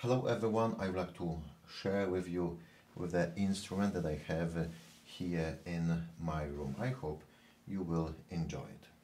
Hello everyone, I would like to share with you with the instrument that I have here in my room. I hope you will enjoy it.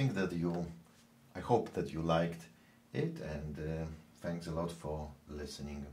Think that you, I hope that you liked it and uh, thanks a lot for listening.